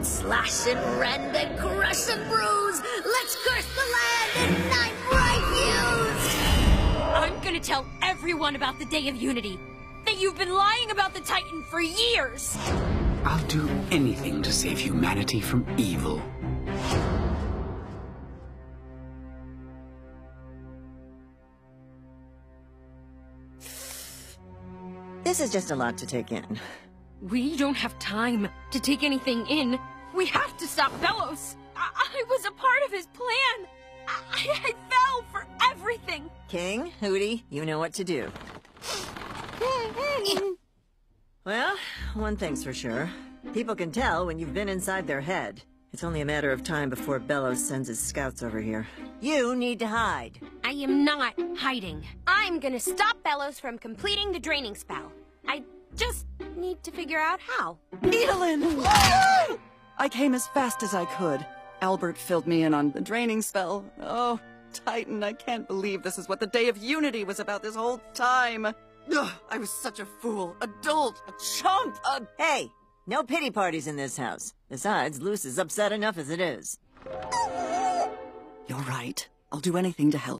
Let's slash and rend and crush and bruise. Let's curse the land in nine bright hues. I'm gonna tell everyone about the Day of Unity. That you've been lying about the Titan for years. I'll do anything to save humanity from evil. This is just a lot to take in. We don't have time to take anything in. We have to stop Belos. I, I was a part of his plan. I, I fell for everything. King, Hooty, you know what to do. well, one thing's for sure. People can tell when you've been inside their head. It's only a matter of time before Belos sends his scouts over here. You need to hide. I am not hiding. I'm gonna stop Belos from completing the draining spell. I just need to figure out how. Edalyn! I came as fast as I could. Albert filled me in on the draining spell. Oh, Titan, I can't believe this is what the Day of Unity was about this whole time. Ugh, I was such a fool, a dolt, a chump, a... Hey, no pity parties in this house. Besides, Luz is upset enough as it is. You're right. I'll do anything to help.